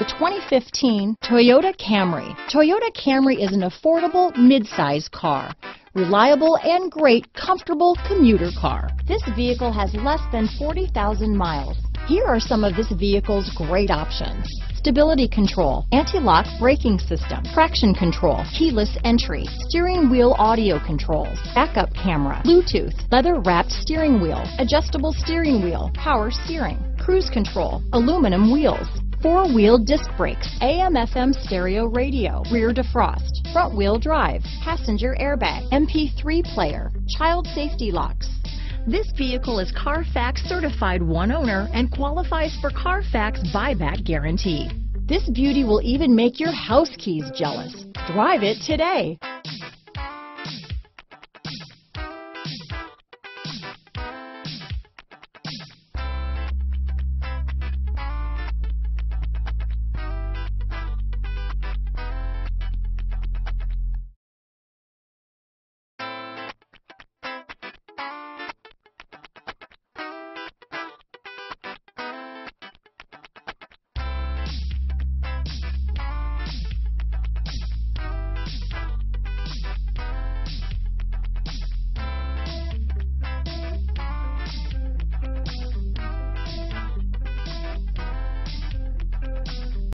The 2015 Toyota Camry. Toyota Camry is an affordable mid-size car. Reliable and great comfortable commuter car. This vehicle has less than 40,000 miles. Here are some of this vehicle's great options. Stability control, anti-lock braking system, traction control, keyless entry, steering wheel audio controls, backup camera, Bluetooth, leather wrapped steering wheel, adjustable steering wheel, power steering, cruise control, aluminum wheels, four-wheel disc brakes, AM FM stereo radio, rear defrost, front wheel drive, passenger airbag, MP3 player, child safety locks. This vehicle is Carfax certified one owner and qualifies for Carfax buyback guarantee. This beauty will even make your house keys jealous. Drive it today.